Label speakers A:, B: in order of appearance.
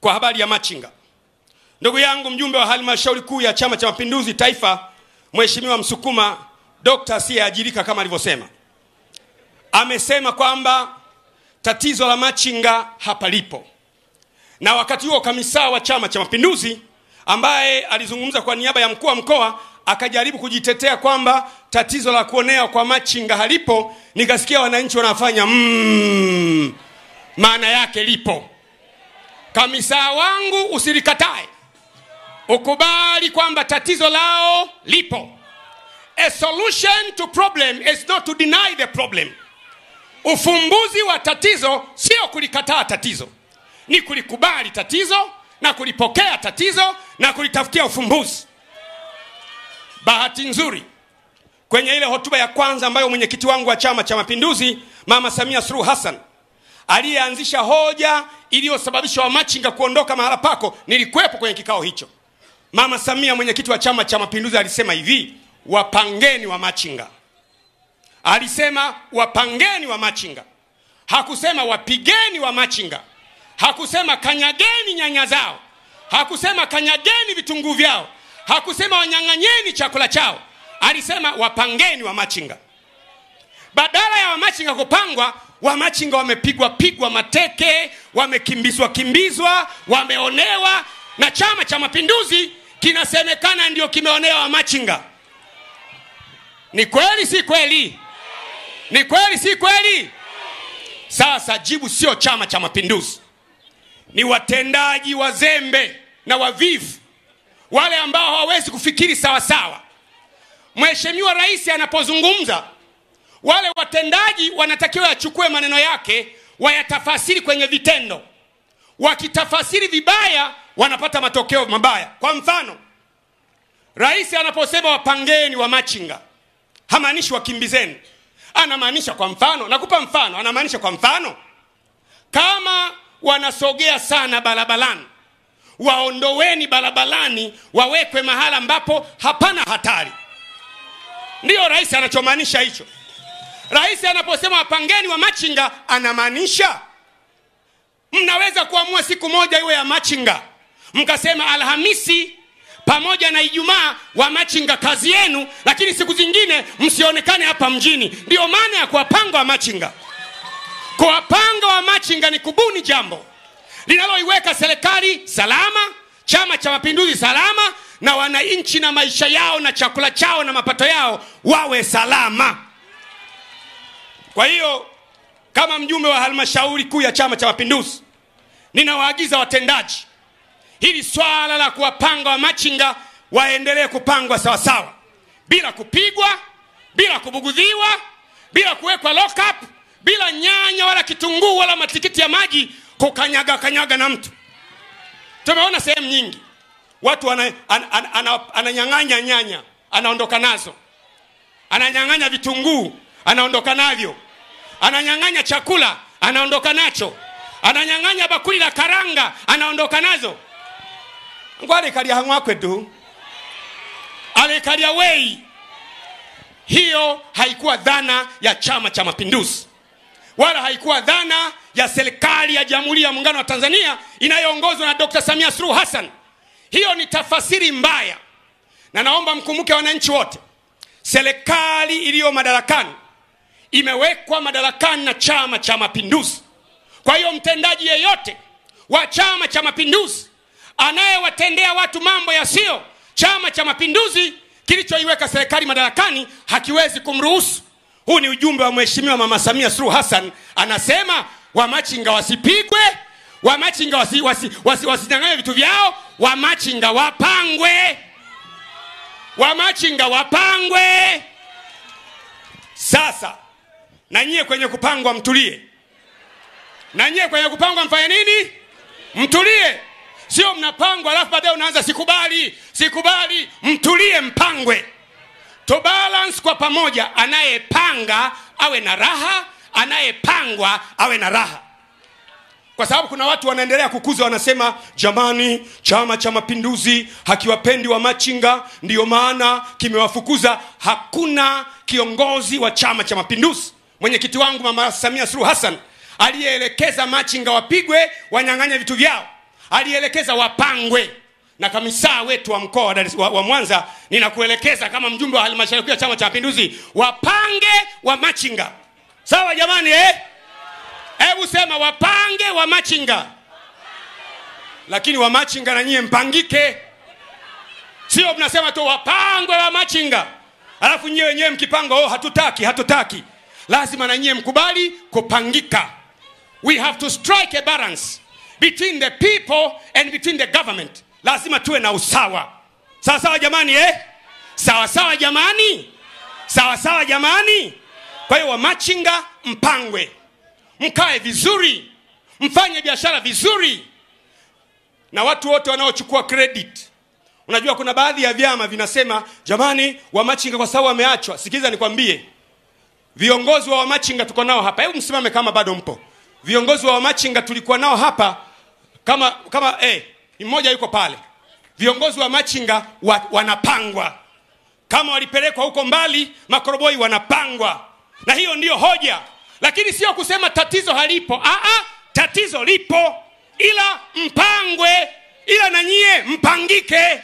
A: kwa habari ya machinga. Ndugu yangu mjumbe wa halmashauri kuu ya chama cha mapinduzi taifa mheshimiwa msukuma dokta asiyeajirika kama alivyosema. Amesema kwamba tatizo la machinga hapa lipo. Na wakati huo kamisa wa chama cha mapinduzi ambaye alizungumza kwa niaba ya mkuu wa mkoa akajaribu kujitetea kwamba tatizo la kuonea kwa machinga halipo. Nikasikia wananchi wanafanya mmm, maana yake lipo kamisa wangu usilikatae. Ukubali kwamba tatizo lao lipo. A solution to problem is not to deny the problem. Ufumbuzi wa tatizo sio kulikataa tatizo. Ni kulikubali tatizo na kulipokea tatizo na kulitafutia ufumbuzi. Bahati nzuri kwenye ile hotuba ya kwanza ambayo mwenyekiti wangu wa chama cha mapinduzi mama samia suluhu hassan aliyeanzisha hoja iliyosababisha wamachinga kuondoka mahala pako nilikuwepo kwenye kikao hicho. Mama samia mwenyekiti wa chama cha mapinduzi alisema hivi wapangeni wa machinga. Alisema wapangeni wa machinga. Hakusema wapigeni wamachinga, hakusema kanyageni nyanya zao. Hakusema kanyageni vitunguu vyao. Hakusema wanyang'anyeni chakula chao. Alisema wapangeni wa machinga. Badala ya wamachinga kupangwa wamachinga wamepigwa pigwa mateke wamekimbizwa kimbizwa wameonewa na chama cha mapinduzi kinasemekana ndio kimeonewa wamachinga ni kweli si kweli? Ni kweli si kweli? Sasa jibu sio chama cha mapinduzi. Ni watendaji wazembe na wavivu wale ambao hawawezi kufikiri sawasawa. Mheshimiwa rais anapozungumza wale watendaji wanatakiwa yachukue maneno yake wayatafasiri kwenye vitendo. Wakitafasiri vibaya wanapata matokeo mabaya. Kwa mfano rais anaposema wapangeni wa machinga hamaanishi wakimbizeni. Anamaanisha kwa mfano nakupa mfano anamaanisha kwa mfano kama wanasogea sana barabarani waondoweni barabarani wawekwe mahala ambapo hapana hatari. Ndiyo rais anachomaanisha hicho rais anaposema wapangeni wa machinga anamaanisha mnaweza kuamua siku moja iwe ya machinga. Mkasema alhamisi pamoja na ijumaa wa machinga kazi yenu lakini siku zingine msionekane hapa mjini. Ndiyo maana ya kuwapanga wa machinga. Kuwapanga wa machinga ni kubuni jambo linaloiweka serikali salama chama cha mapinduzi salama na wananchi na maisha yao na chakula chao na mapato yao wawe salama kwa hiyo kama mjumbe wa halmashauri kuu ya chama cha mapinduzi ninawaagiza watendaji hili swala la kuwapanga wamachinga waendelee kupangwa sawasawa. Bila kupigwa bila kubugudhiwa bila kuwekwa lock up bila nyanya wala kitunguu wala matikiti ya maji kukanyaga kanyaga na mtu. Tumeona sehemu nyingi. Watu ananyang'anya ana, ana, ana, ananyang'anya nyanya anaondoka nazo. Ananyang'anya vitunguu anaondoka navyo ananyang'anya chakula anaondoka nacho. Ananyang'anya bakuli la karanga anaondoka nazo. Ngo alikalia hang'wakwe tu alekalia wei. Hiyo haikuwa dhana ya chama cha mapinduzi. Wala haikuwa dhana ya serikali ya jamhuri ya muungano wa tanzania inayoongozwa na dr samia suluhu hassan. Hiyo ni tafasiri mbaya. Na naomba mkumbuke wananchi wote serikali iliyo madarakani imewekwa madarakani na chama cha mapinduzi. Kwa hiyo mtendaji yeyote wa chama cha mapinduzi anayewatendea watu mambo yasiyo chama cha mapinduzi kilichoiweka serikali madarakani hakiwezi kumruhusu. Huu ni ujumbe wa mheshimiwa mama samia suluhu hassan. Anasema wamachinga wasipigwe wamachinga wasinyanganywe wasi, wasi, wasi vitu vyao wamachinga wapangwe. Wamachinga wapangwe. Sasa na nyie kwenye kupangwa mtulie. Na nyie kwenye kupangwa mfanye nini? Mtulie. Sio mnapangwa alafu baadaye unaanza sikubali sikubali mtulie mpangwe. To balance kwa pamoja anayepanga awe na raha anayepangwa awe na raha. Kwa sababu kuna watu wanaendelea kukuza wanasema jamani chama cha mapinduzi hakiwapendi wa machinga ndiyo maana kimewafukuza. Hakuna kiongozi wa chama cha mapinduzi mwenyekiti wangu mama samia suluhu hassan aliyeelekeza machinga wapigwe wanyang'anye vitu vyao. Alielekeza wapangwe. Na kamisaa wetu wa mkoa wa, wa, wa mwanza ninakuelekeza kama mjumbe wa halmashauri ya chama cha mapinduzi wapange wa machinga. Sawa jamani eh? hebu sema wapange wa machinga. Lakini wa machinga na nyie mpangike. Sio mnasema tu wapangwe wa machinga. Alafu nyie wenyewe mkipanga oh, hatutaki hatutaki lazima na nyie mkubali kupangika. We have to strike a balance between the people and between the government. Lazima tuwe na usawa. Sawa sawa jamani eh? sawa sawa jamani. Sawa sawa jamani. Kwa hiyo wamachinga mpangwe. Mkae vizuri. Mfanye biashara vizuri. Na watu wote wanaochukua credit. Unajua kuna baadhi ya vyama vinasema jamani wamachinga kwa sababu wameachwa. Sikiza nikwambie viongozi wa wamachinga tuko nao hapa. Hebu msimame kama bado mpo. Viongozi wa wamachinga tulikuwa nao hapa kama kama eh, mmoja yuko pale. Viongozi wa machinga wa, wanapangwa. Kama walipelekwa huko mbali makoroboi wanapangwa. Na hiyo ndiyo hoja. Lakini sio kusema tatizo halipo. Aa, tatizo lipo. Ila mpangwe. Ila na nyie mpangike